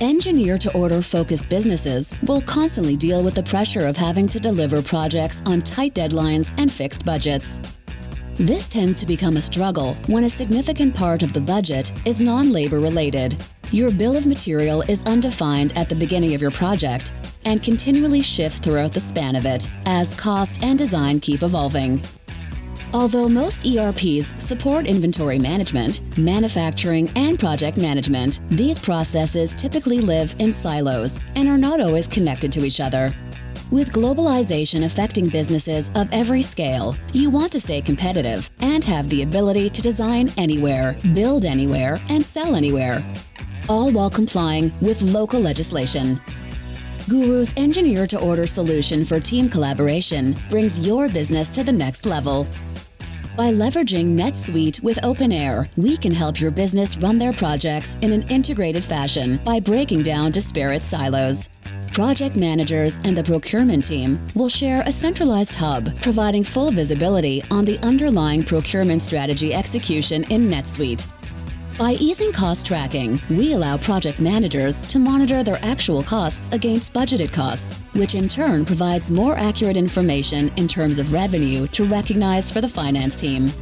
Engineer to order focused businesses will constantly deal with the pressure of having to deliver projects on tight deadlines and fixed budgets. This tends to become a struggle when a significant part of the budget is non labor related. Your bill of material is undefined at the beginning of your project and continually shifts throughout the span of it as cost and design keep evolving. Although most ERPs support inventory management, manufacturing, and project management, these processes typically live in silos and are not always connected to each other. With globalization affecting businesses of every scale, you want to stay competitive and have the ability to design anywhere, build anywhere, and sell anywhere, all while complying with local legislation. Gurus' engineer to order solution for team collaboration brings your business to the next level. By leveraging NetSuite with OpenAir, we can help your business run their projects in an integrated fashion by breaking down disparate silos. Project managers and the procurement team will share a centralized hub, providing full visibility on the underlying procurement strategy execution in NetSuite. By easing cost tracking, we allow project managers to monitor their actual costs against budgeted costs, which in turn provides more accurate information in terms of revenue to recognize for the finance team.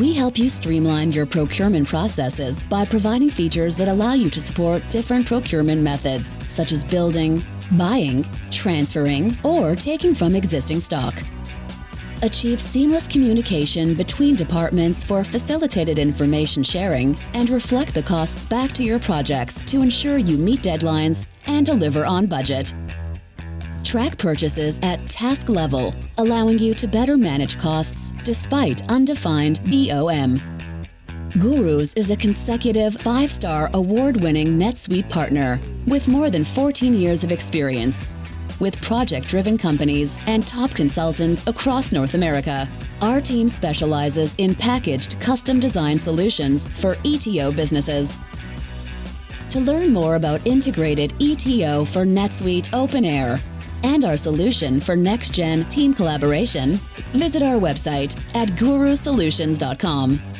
We help you streamline your procurement processes by providing features that allow you to support different procurement methods, such as building, buying, transferring, or taking from existing stock. Achieve seamless communication between departments for facilitated information sharing and reflect the costs back to your projects to ensure you meet deadlines and deliver on budget. Track purchases at task level, allowing you to better manage costs despite undefined BOM. Gurus is a consecutive five star award winning NetSuite partner with more than 14 years of experience with project driven companies and top consultants across North America. Our team specializes in packaged custom design solutions for ETO businesses. To learn more about integrated ETO for NetSuite OpenAir and our solution for next gen team collaboration, visit our website at gurussolutions.com.